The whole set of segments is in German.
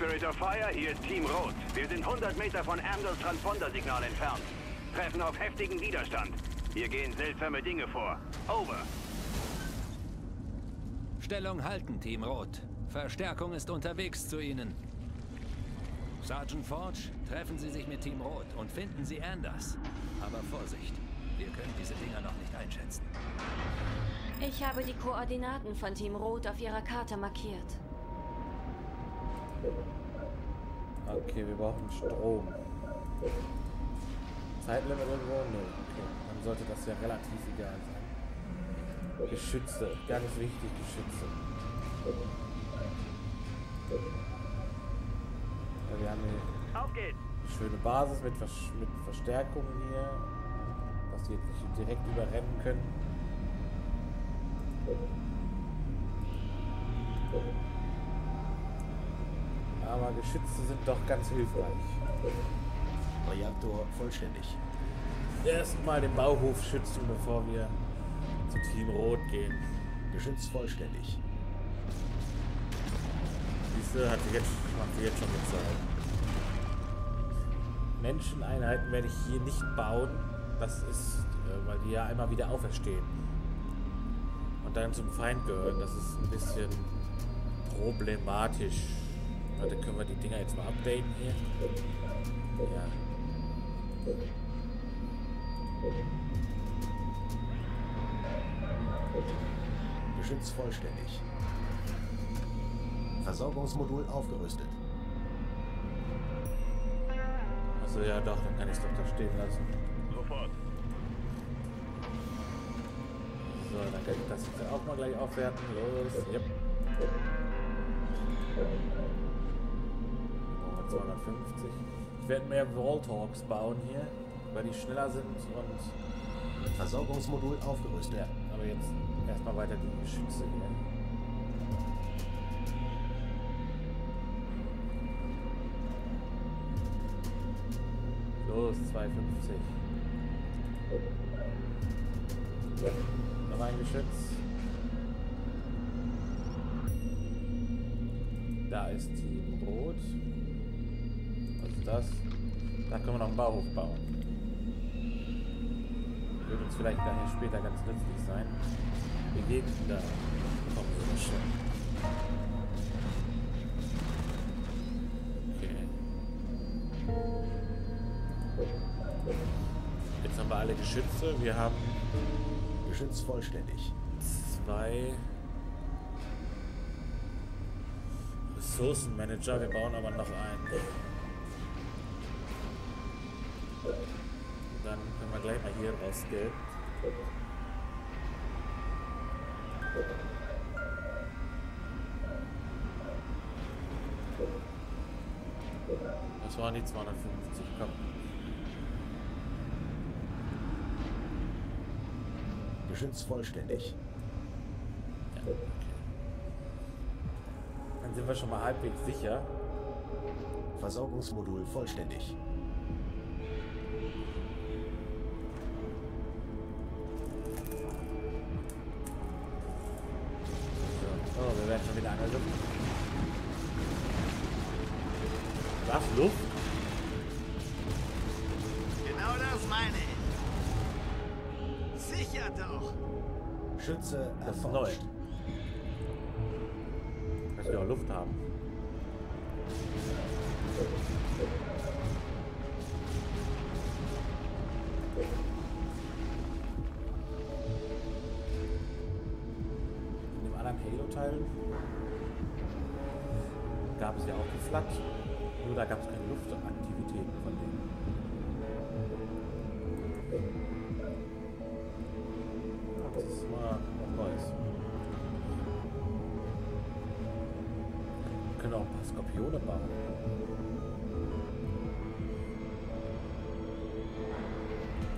Spirit of Fire, hier ist Team Rot. Wir sind 100 Meter von Amdals Transpondersignal entfernt. Treffen auf heftigen Widerstand. Hier gehen seltsame Dinge vor. Over. Stellung halten, Team Rot. Verstärkung ist unterwegs zu Ihnen. Sergeant Forge, treffen Sie sich mit Team Rot und finden Sie Anders. Aber Vorsicht, wir können diese Dinger noch nicht einschätzen. Ich habe die Koordinaten von Team Rot auf Ihrer Karte markiert. Okay, wir brauchen Strom. Zeitlimit irgendwo? Nö. Okay, dann sollte das ja relativ egal sein. Geschütze. Ganz wichtig, Geschütze. Ja, wir haben hier Auf geht's! eine schöne Basis mit, Vers mit Verstärkung hier. Dass die jetzt nicht direkt überrennen können. Aber Geschütze sind doch ganz hilfreich. Reaktor vollständig. Erstmal den Bauhof schützen, bevor wir zu Team Rot gehen. Geschütz vollständig. Siehste, hat sie jetzt, macht sie jetzt schon gezeigt. Menscheneinheiten werde ich hier nicht bauen. Das ist, äh, weil die ja einmal wieder auferstehen. Und dann zum Feind gehören. Das ist ein bisschen problematisch. Warte, können wir die Dinger jetzt mal updaten hier? Ja. Geschütz vollständig. Versorgungsmodul aufgerüstet. Also ja doch, dann kann ich es doch da stehen lassen. Sofort. So, dann kann ich das jetzt auch mal gleich aufwerten. Los, yep. Brauchen wir 250. Ich werde mehr Walltalks bauen hier, weil die schneller sind und Versorgungsmodul aufgerüstet. ja, aber jetzt erstmal weiter die Geschütze hier. Los, 250. Ja, noch ein Geschütz. Da ist Team Rot. Ist das? Da können wir noch einen Bauhof bauen. Wird uns vielleicht daher später ganz nützlich sein. Wir gehen da. Kommen wir schon. Okay. Jetzt haben wir alle Geschütze. Wir haben Geschütz vollständig. zwei Ressourcenmanager. Wir bauen aber noch einen. Dann können wir gleich mal hier rausgehen. Das waren die 250. Komm. Geschütz vollständig. Ja, okay. Dann sind wir schon mal halbwegs sicher. Versorgungsmodul vollständig. Was? Luft? Genau das meine ich. Sicher doch. Schütze Das ist neu. Dass wir auch Luft haben. In dem anderen Halo-Teil gab es ja auch die Flat. Nur da gab es keine Luftaktivitäten von denen. Das mal was Neues. Wir können auch ein paar Skorpione bauen.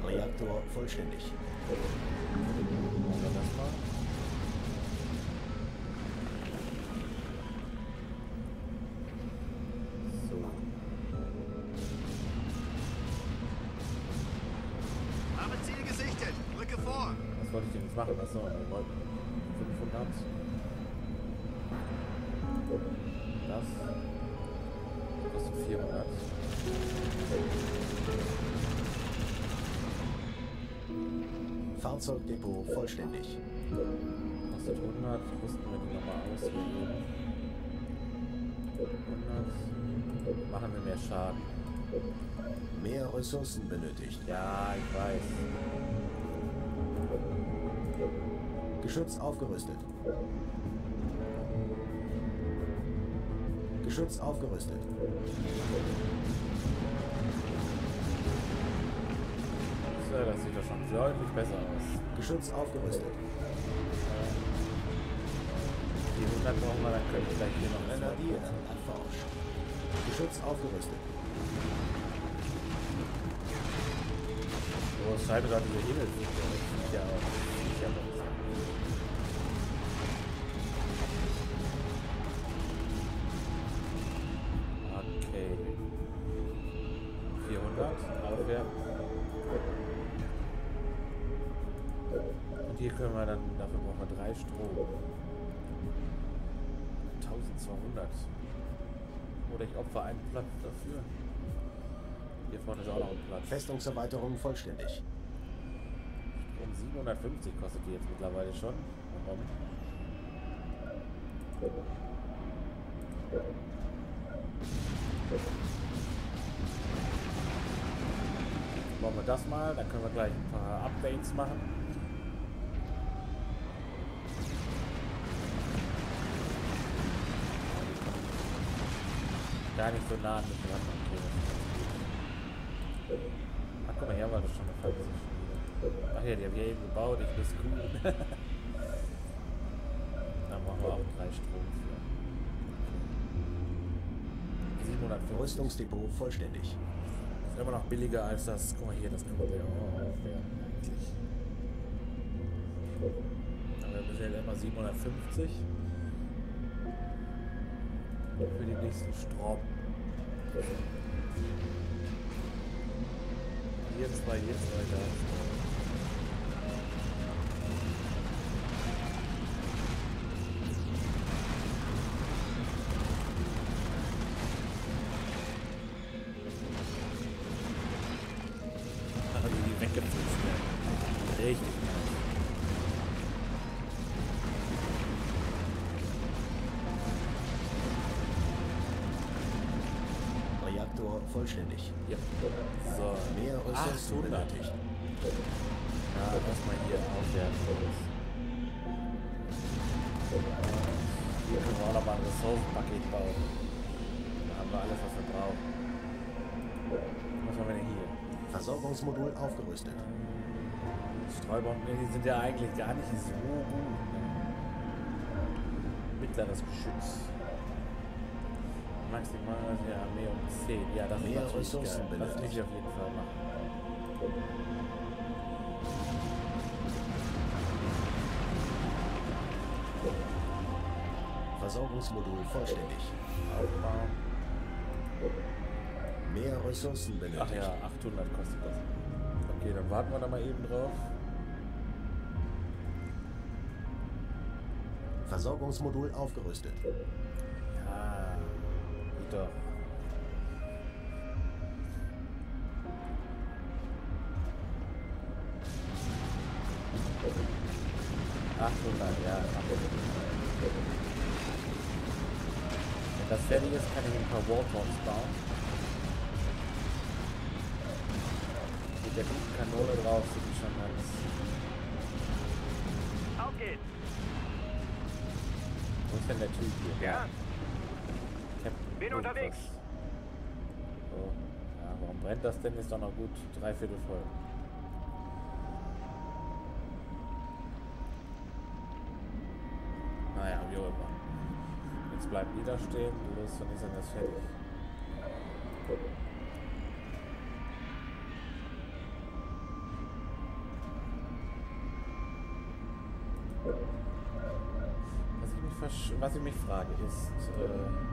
Reaktor vollständig. Orientierung. Ne? Fahrzeugdepot vollständig. Kostet 100, rüsten wir die nochmal aus. 100. Machen wir mehr Schaden. Mehr Ressourcen benötigt. Ja, ich weiß. Geschütz aufgerüstet. Geschütz aufgerüstet. So, das sieht doch schon deutlich besser aus. Geschütz aufgerüstet. Die 100 brauchen wir, dann können wir gleich hier noch erforscht. Geschütz aufgerüstet. So, dieser Himmel sieht ja, sieht ja auch. Aufwehr. Und hier können wir dann, dafür brauchen wir drei Strom. 1200. Oder ich opfer einen Platz dafür. Hier vorne ist auch noch ein Platz. Festungserweiterung vollständig. Um 750 kostet die jetzt mittlerweile schon. Warum? Machen wir das mal, dann können wir gleich ein paar Updates machen. Gar nicht so nah an mich dran. Ach, guck mal, hier war das schon eine False schon wieder. Ach ja, die haben hier eben gebaut, ich bin cool. Dann machen wir auch drei Strom für. 750. Rüstungsdepot vollständig. Ist immer noch billiger als das. Guck mal hier, das können wir ja auch aufwerten eigentlich. Aber wir bestellen immer 750 für den nächsten Strom. Hier zwei, hier zwei, da. Vollständig. Ja. So, Mehr Ressourcen 800. benötigt. Ja, erstmal hier aufwerten. Hier können wir auch nochmal ein Ressourcenpaket bauen. Da haben wir alles, was wir brauchen. Was haben wir denn hier? Versorgungsmodul aufgerüstet. Streubomben, die sind ja eigentlich gar nicht so gut. Mittleres Geschütz. Maximal ja, mehr um 10. Ja, das ist Mehr natürlich Ressourcen geil. Das benötigt. ich auf jeden Fall machen. Versorgungsmodul vollständig. Mehr Ressourcen Ach benötigt. ja, 800 kostet das. Okay, dann warten wir da mal eben drauf. Versorgungsmodul aufgerüstet. Ja, doch. Achthundert, ja. 800. Wenn das fertig ist, kann ich ein paar Warthogs bauen. Mit der guten Kanone drauf sind die schon ganz. Auf geht's! Wo ist denn der Typ hier? Ja, Bin irgendwas. unterwegs. So. Ja, warum brennt das denn? Ist doch noch gut dreiviertel voll. Naja, wie auch immer. Jetzt bleiben die da stehen. Los, dann ist dann das fertig. Was ich mich, was ich mich frage ist, äh,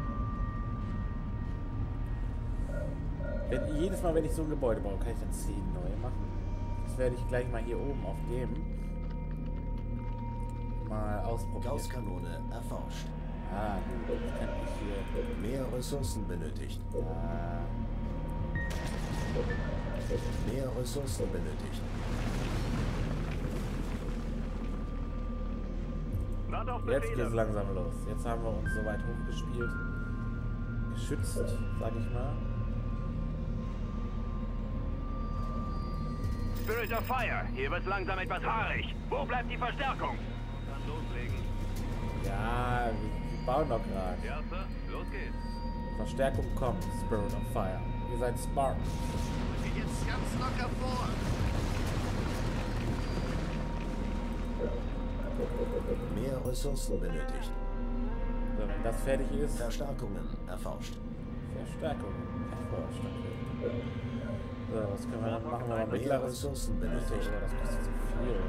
Wenn, jedes Mal, wenn ich so ein Gebäude baue, kann ich dann 10 neue machen. Das werde ich gleich mal hier oben auf dem mal ausprobieren. Gausskanone erforscht. Ah, gut. Ich kann ich hier... Mehr Ressourcen benötigt. Ah. Mehr Ressourcen benötigt. Jetzt geht es langsam los. Jetzt haben wir uns so weit hochgespielt. Geschützt, sag ich mal. Spirit of Fire, hier wird's langsam etwas haarig. Wo bleibt die Verstärkung? Kann loslegen. Ja, wir, bauen doch gerade. Ja, Sir. Los geht's. Verstärkung kommt, Spirit of Fire. Ihr seid smart. Geh jetzt ganz locker vor. Mehr Ressourcen benötigt. So, wenn das fertig ist, Verstärkungen erforscht. Verstärkung. Erforscht, okay. So, was können wir dann machen? Wir mal Mehr mittleres. Ressourcen benötigt. oh, das kostet so viel.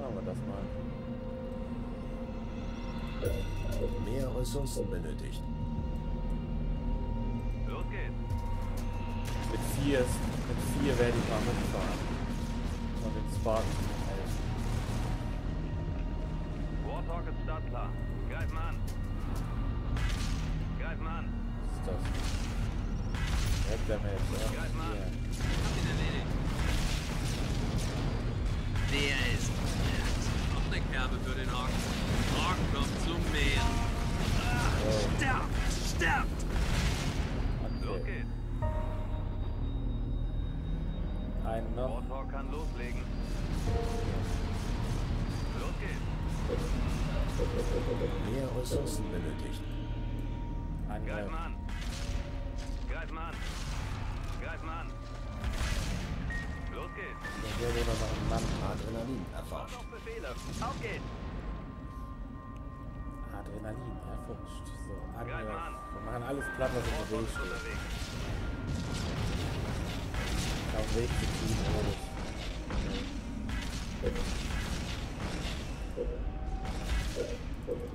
Machen wir das mal. Mehr Ressourcen benötigt. Los geht's. Mit vier, ist- mit vier werde ich mal mitfahren. Und den Spartan helfen. Warthog ist startklar. Greif mal an. Das? Mal an. Hier. Der ist. Noch eine Kerbe für den Ork. Ork kommt zum Meer. Oh, Sterbt! Sterbt! Okay. geht's. Einen noch. Warthog kann loslegen. Los geht's. Mehr Ressourcen benötigt. Einen Greif noch. mal an. Greif mal an. Los geht's. Hier wäre noch ein Mann. Adrenalin erforscht. auf Befehle. Auf geht's. Adrenalin erforscht. So, Angriff. Wir machen alles platt, was der Warthog Weg steht. unterwegs. Auf dem Weg zu Team Rot.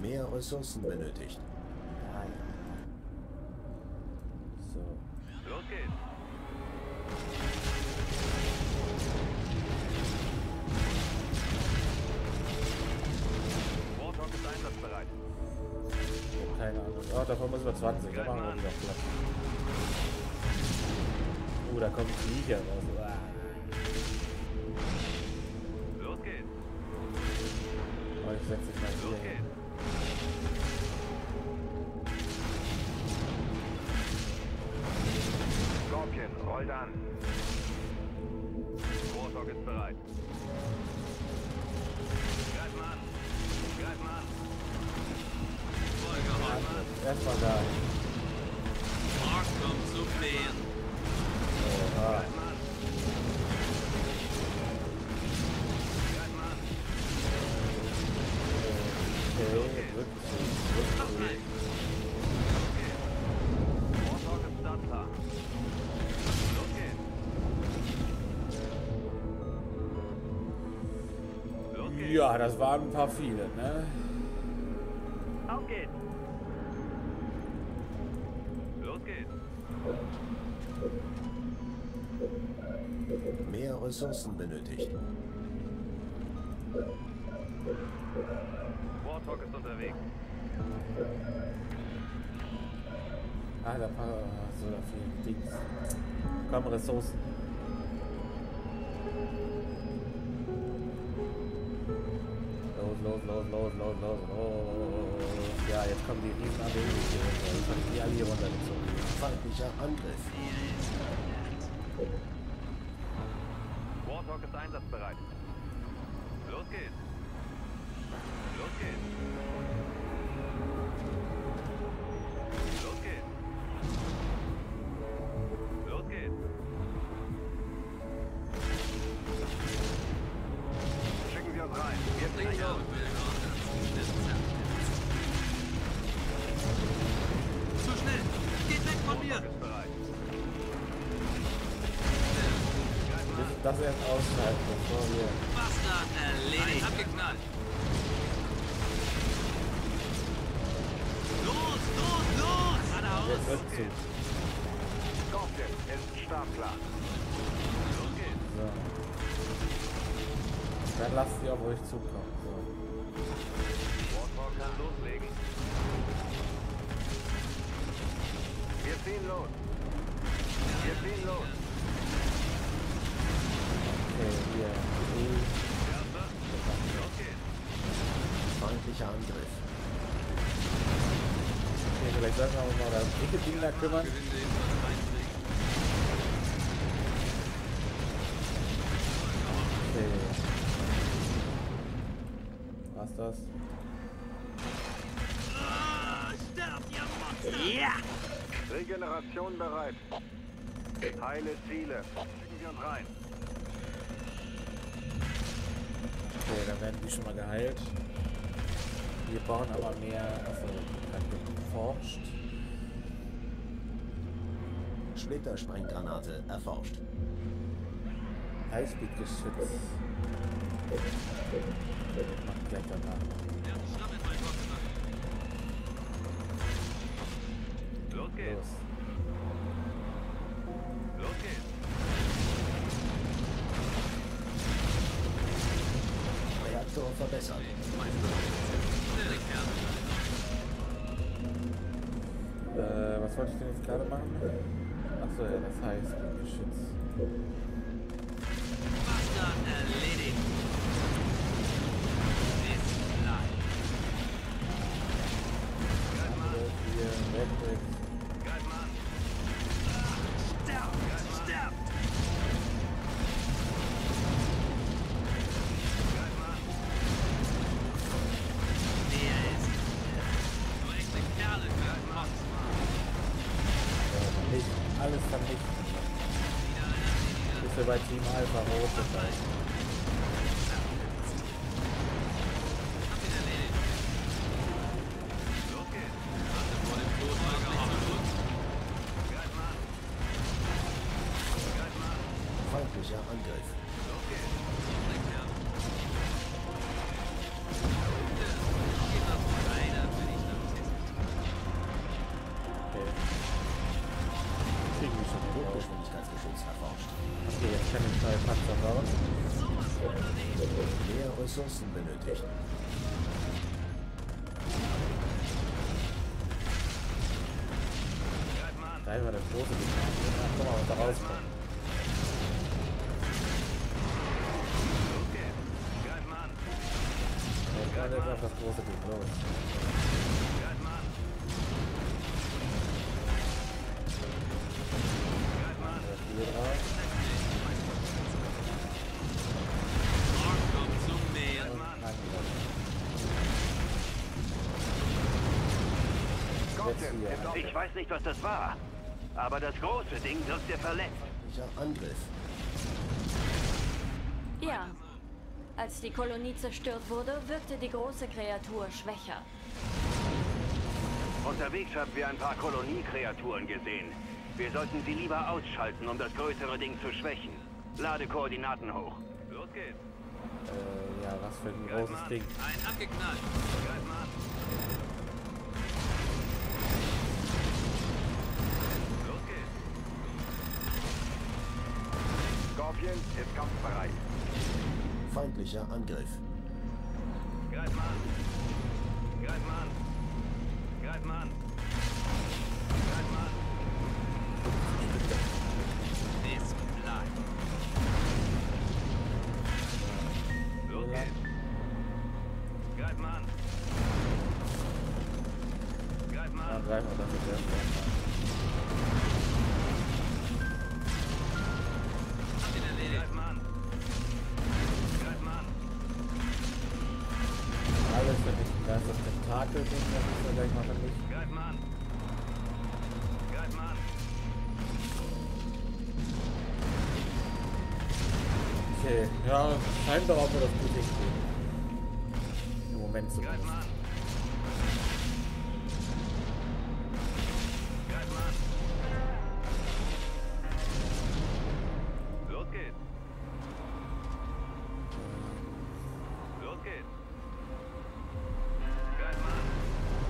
Mehr Ressourcen benötigt. Platz. Oh, da kommen Viecher raus. Ah. Los geht's. Oh, ich setze dich mal Los hier hin. geht's. Scorpion, rollt an. Warthog ist bereit. Greif mal an. Greif mal an. Erstmal da. Ja, das waren ein paar viele, ne? Auf geht's. Los geht's. Mehr Ressourcen benötigt. Warthog ist unterwegs. Ah, da paar, so, fehlen Dings. Komm, Ressourcen. Los, los, los, los, los, los, los. Ja, jetzt kommen die riesen Armeen hier runter. Jetzt hab ich die alle hier runtergezogen. Feindlicher Angriff. Warthog ist einsatzbereit. Los geht's. Los geht's. Erst ausschalten, bevor wir. Bastard erledigt! Abgeknallt! Los, los, los! Geradeaus! Jetzt Rückzug. Scorpion ist startklar. Los geht's. So. Dann lasst sie auf euch zukommen. So. Warthog kann loslegen. Wir ziehen los. Wir ziehen los. Okay, hier. Feindlicher Angriff. Okay, vielleicht sollten wir uns mal um das dicke Ding da kümmern. Okay. Was das? Regeneration bereit. Heile Ziele. Schicken wir uns rein. Okay, dann werden die schon mal geheilt. Wir bauen aber mehr, also hat geforscht. Splittersprenggranate erforscht. Highspeed-Geschütz. Macht gleich danach. Los geht's. Los verbessert. Äh, was wollte ich denn jetzt gerade machen? Achso, ja, das Highspeed-Geschütz. Bastard erledigt. Bis gleich. Hier, weg, Statistik. Okay. Kriegen wir schon gut. Hochgeschwindigkeitsgeschütz erforscht. Okay, jetzt kann ich neue Panzer bauen. Mehr Ressourcen benötigt. Da war das große Ding. Ach, guck mal, was da rauskommt. Kommt jetzt auf das große Ding los. Ich weiß nicht, was das war. Aber das große Ding wirkte verletzt. Feindlicher Angriff. Ja. Als die Kolonie zerstört wurde, wirkte die große Kreatur schwächer. Unterwegs haben wir ein paar Koloniekreaturen gesehen. Wir sollten sie lieber ausschalten, um das größere Ding zu schwächen. Lade Koordinaten hoch. Los geht's. Äh, ja, was für ein großes Ding. Ein abgeknallt. Greif mal Scorpion ist kampfbereit. Feindlicher Angriff. Greif mal an. Greif mal an. Greif mal an. Scheint doch, ob wir das gut hinkriegen. Im Moment zumindest.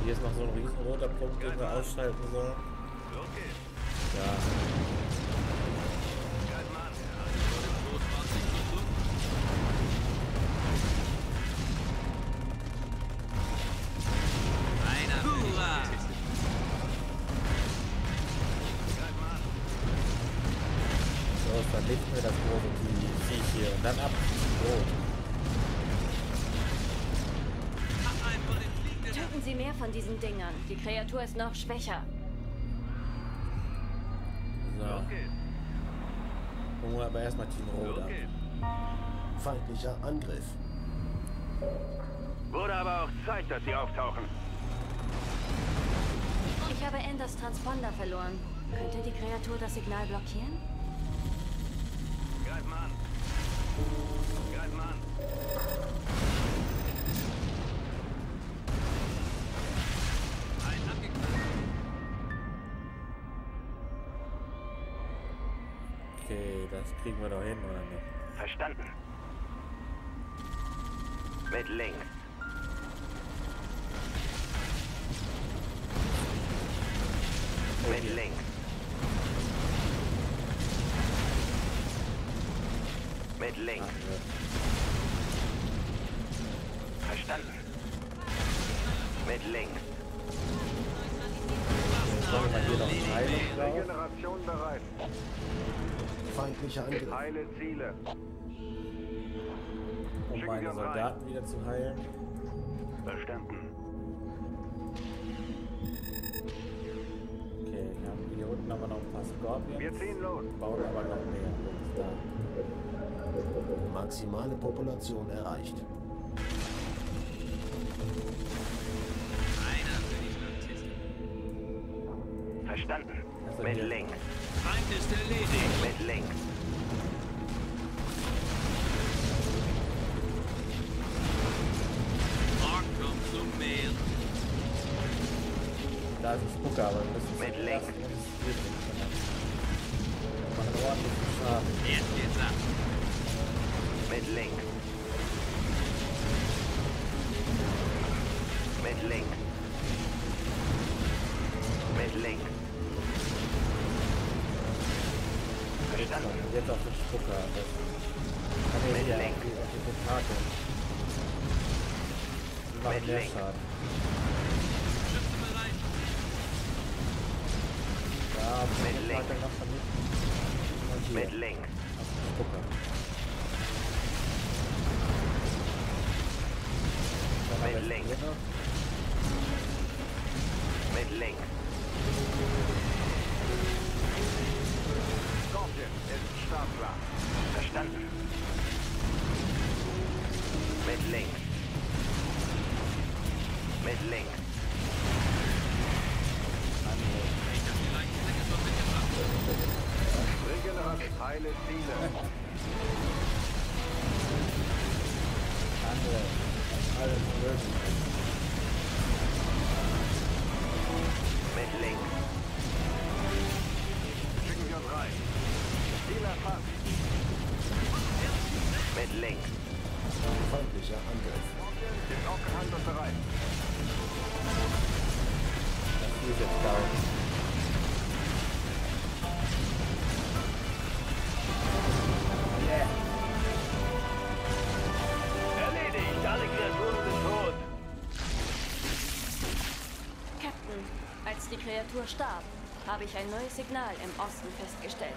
Hier ist noch so ein riesenroter Punkt, den wir ausschalten sollen. Ja, Dingern. Die Kreatur ist noch schwächer. So, holen wir aber erstmal Team Rot ab. Feindlicher Angriff. Wurde aber auch Zeit, dass sie auftauchen. Ich habe Enders Transponder verloren. Könnte die Kreatur das Signal blockieren? Kriegen wir doch hin, oder nicht? Verstanden. Mit links. Mit links. Mit links. Verstanden. Mit links. Sollen wir hier noch? Regeneration bereit. Feindlicher Angriff. Heile Ziele. Um meine rein. Soldaten wieder zu heilen. Verstanden. Okay, hier, haben, hier unten haben wir noch ein paar Scorpions. Wir ziehen los. Bauen aber noch mehr. Da. Maximale Population erreicht. Einer für die. Verstanden. Also Mit links. Feind ist erledigt. Mit links. Morgen kommt zum Mähen. Da ist ein Spucker, aber wir müssen Mit zuerst links. uns hier drin kümmern. Wir machen ordentlichen Schaden. Jetzt geht's ab. Mit links. Aber die Kreatur starb, habe ich ein neues Signal im Osten festgestellt.